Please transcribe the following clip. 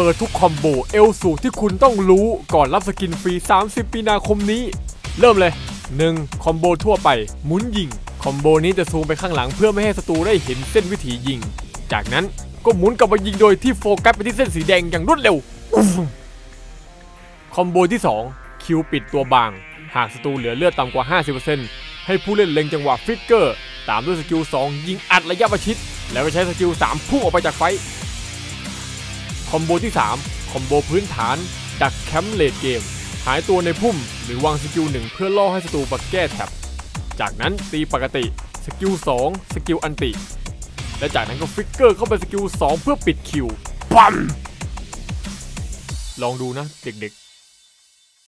เปิดทุก combo Elsu ที่คุณต้องรู้ก่อนรับ skin ฟรี 30 มีนาคมนี้ เริ่มเลย 1. combo ทั่วไปหมุนยิง combo นี้จะซูมไปข้างหลังเพื่อไม่ให้ศัตรูได้เห็นเส้นวิถียิง จากนั้นก็หมุนกลับมายิงโดยที่โฟกัสไปที่เส้นสีแดงอย่างรวดเร็ว combo ที่ 2 kill ปิดตัวบาง หากศัตรูเหลือเลือดต่ำกว่า 50%ให้ผู้เล่นเล็งจังหวะ flicker ตามด้วย skill 2 ยิงอัดระยะประชิด แล้วก็ใช้ skill 3 พุ่งออกไปจาก fight combo ที่ 3 combo พื้นฐาน ดัก camp late game หายตัวในพุ่มหรือวาง skill หนึ่งเพื่อล่อให้ศัตรูบักแก้ trap จากนั้นตีปกติ skill 2 skill ulti และจากนั้นก็ flicker เข้าไป skill 2เพื่อปิด kill ปั๊บลองดูนะเด็กๆ